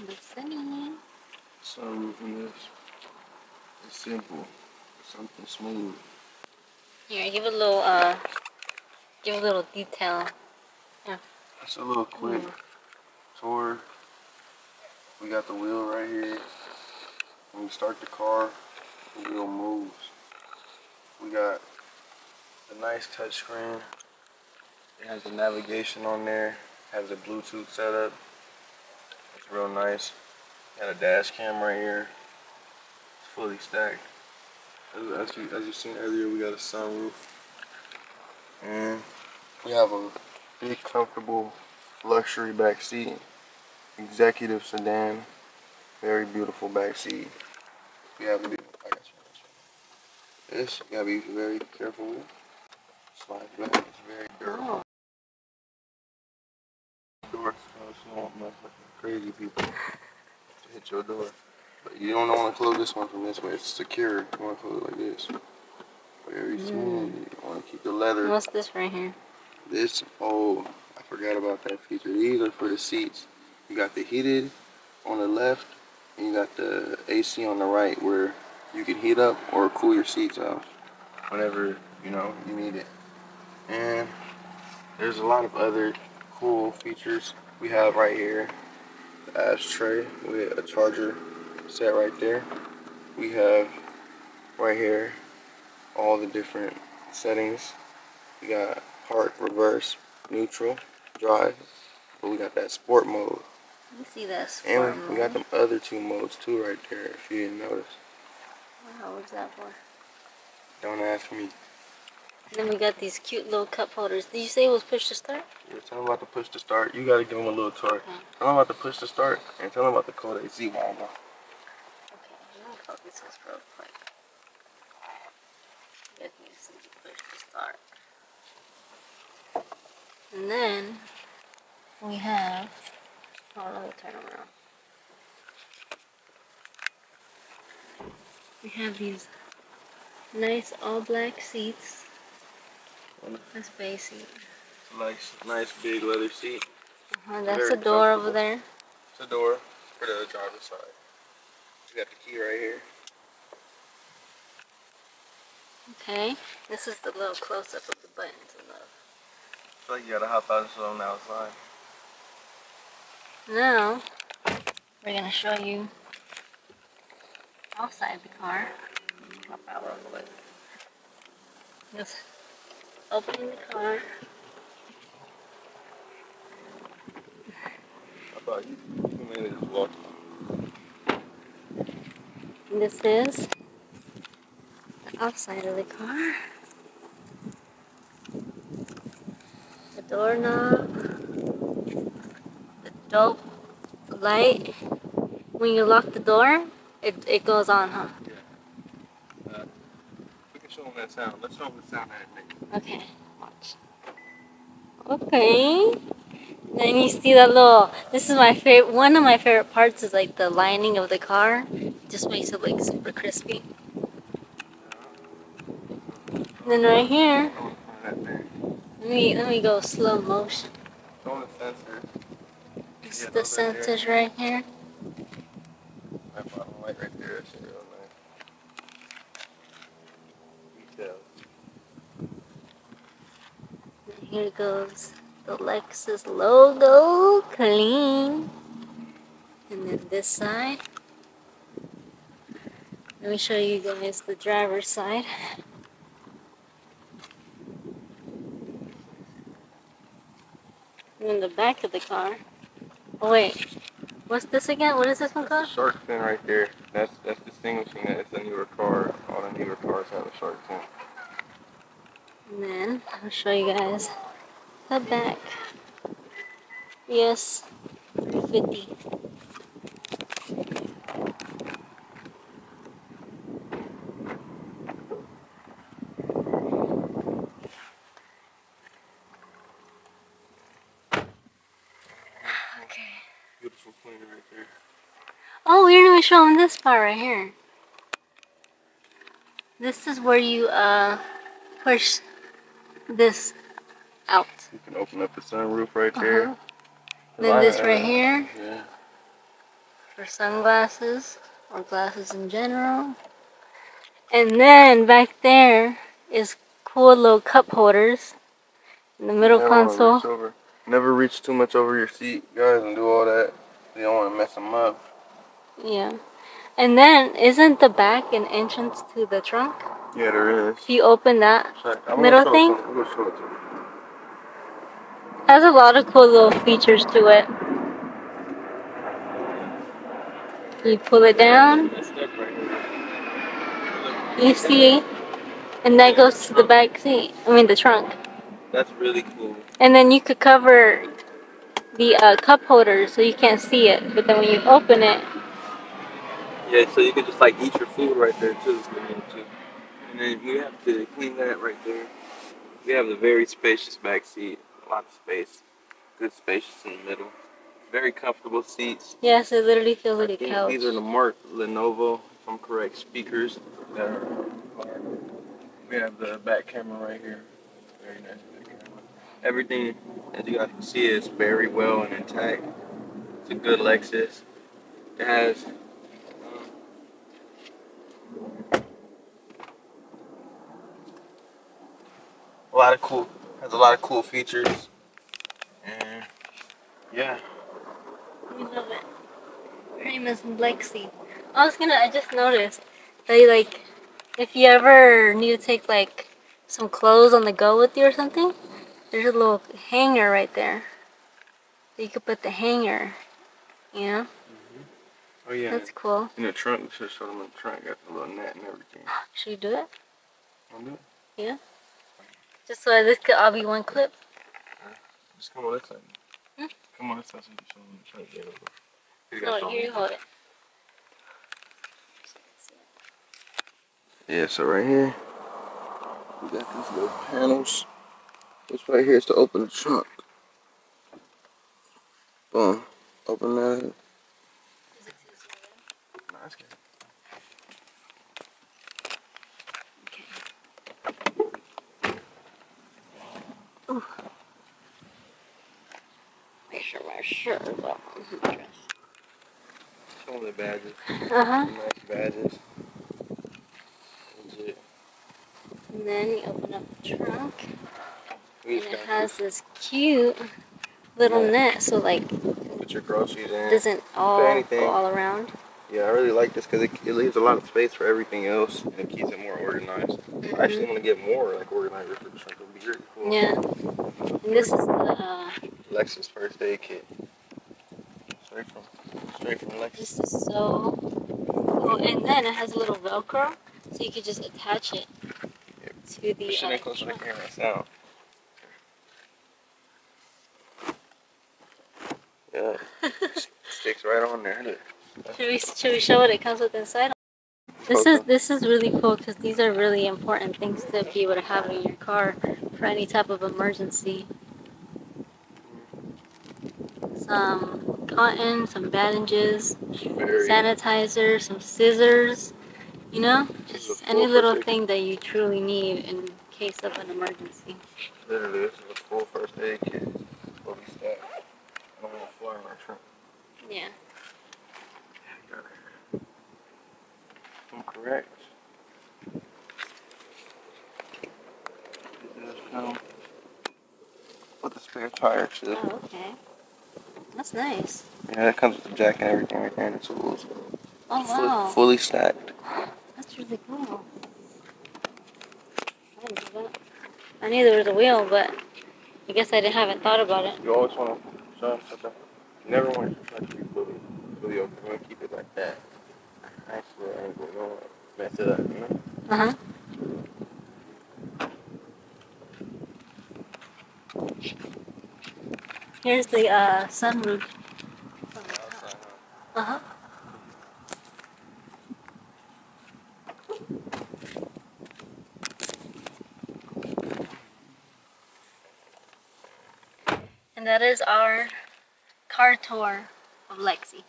Listening. Sunroof in this. It's simple. Something smooth. Here, give a little, uh, give a little detail. Yeah. It's a little quick tour. We got the wheel right here. When we start the car, the wheel moves. We got a nice touchscreen. It has the navigation on there. Has a Bluetooth setup. It's real nice. Got a dash cam right here. It's fully stacked. As, as you as you seen earlier, we got a sunroof. And we have a big, comfortable, luxury back seat. Executive sedan. Very beautiful back seat. We have to be. I got you. This you gotta be very careful with. Slide back. It's very durable. Oh, Door smells small, motherfucking crazy people to hit your door. But you don't want to close this one from this way. It's secure. You want to close it like this. Very smooth. You want to keep the leather. what's this right here? This, oh, I forgot about that feature. These are for the seats. You got the heated on the left, and you got the AC on the right where you can heat up or cool your seats off whenever, you know, you need it. And there's a lot of other cool features we have right here. The ashtray with a charger set right there. We have right here all the different settings. We got park, reverse, neutral, drive. But we got that sport mode. You see that sport And we got mode. them other two modes too right there if you didn't notice. Wow, what's that for? Don't ask me. And then we got these cute little cup holders. Did you say it was push to start? Yeah, tell them about the push to start. You gotta give them a little tour. Okay. Tell them about the push to start and tell them about the code AC wagon. Okay, I'm gonna focus this real quick. Get me some push to start. And then we have. Oh, let me turn around. We have these nice all black seats. That's basic. Nice, nice big leather seat. Uh-huh, that's Very a door over there. It's a door for the driver's side. You got the key right here. Okay, this is the little close up of the buttons and the So you gotta hop out and show them outside. Now, we're gonna show you outside the car. Hop out real quick. Just opening the car. How about you? You mainly just walk. This is the outside of the car. The doorknob. The dope light. When you lock the door, it, it goes on, huh? We can show them that sound. Let's show them the sound that makes. Okay, watch. Okay. Then you see that little. This is my favorite. One of my favorite parts is like the lining of the car. Just makes it like super crispy. Then right here, Show them that there. let me let me go slow motion. Show the sensor. This is the sensors right here. That bottom light right there. That's real nice. Details. And here goes the Lexus logo, clean. And then this side. Let me show you guys the driver's side. And then the back of the car. Oh wait, what's this again? What is this one called? shark fin right there. That's that's distinguishing that it's a newer car. All the newer cars have a shark fin. And then I'll show you guys the back. Yes, 350. Okay. Beautiful cleaner right there. Oh, we didn't even show them this part right here. This is where you uh push this out. You can open up the sunroof right there. Uh-huh. Then this right here. Yeah. for sunglasses or glasses in general. And then back there is cool little cup holders in the middle Never console. reach Never reach too much over your seat, guys, and do all that. You don't want to mess them up. Yeah. And then isn't the back an entrance to the trunk? Yeah, there is. If you open that, Check. Middle thing? I'm gonna show it to you. has a lot of cool little features to it. You pull it down, That step right here. you see, and that goes to the back seat. I mean the trunk. That's really cool. And then you could cover the uh, cup holder so you can't see it. But then when you open it, Yeah, so you can just like eat your food right there too. if you want to. And then we have to clean that right there. We have the very spacious back seat, a lot of space, good spacious in the middle, very comfortable seats. yes, it literally feels like a couch. these are the Mark Levinson, if I'm correct, speakers that are. are- We have the back camera right here. Very nice back camera. Everything, as you guys can see, is very well and intact. It's a good Lexus. It has. Lot of cool, has a lot of cool features, and yeah, We love it. Her name is Lexi. I was gonna. I just noticed that you, like, if you ever need to take like some clothes on the go with you or something, there's a little hanger right there. You could put the hanger. You know, mm-hmm. oh yeah. that's cool. In the trunk, we should show them in the trunk. Got the little net and everything. Should you do it? Wanna do it? Just so this could all be one clip. Just come on this side. Hmm? Come on this side so you can show them the trunk. Yeah, look. You Oh, here you hold it. Yeah, so right here, we got these little panels. This right here is to open the trunk. Boom. Open that. up. Nah, that's good. Make sure is up. Show them the badges. Uh huh. Nice badges. Legit. And then you open up the trunk, and it has this cute little Yeah. net, so like put your groceries in. doesn't all anything. go all around. Yeah, I really like this because it, it leaves a lot of space for everything else and it keeps it more organized. I actually want to get more like organizer for the trunk. It would be really cool. Yeah. And this is the uh, Lexus first aid kit. Straight from straight from Lexus. this is so cool, and then it has a little Velcro, so you could just attach it to the Push it uh, in close to the camera. Sound. Yeah. Sticks right on there. Should we should we show what it comes with inside? This is this is really cool because these are really important things to be able to have in your car for any type of emergency. Some cotton, some bandages, sanitizer, some scissors. You know, just any little thing that you truly need in case of an emergency. literally this is a full first aid kit. Fully stacked. I don't want to fly in our trunk. Yeah. I'm correct. It does come with a spare tire too. Oh, okay. That's nice. Yeah, it comes with the jack and everything right there and the tools. Oh Fully- wow, fully stacked. that's really cool. I didn't know that. I knew there was a wheel, but I guess I didn't, haven't thought about it. You always want to show them something. You never want your truck to be fully, fully open. You want to keep it like that. Nice little angle. You don't mess it up, you know? Uh huh. Here's the uh, sunroof. Uh huh. And that is our car tour of Lexi.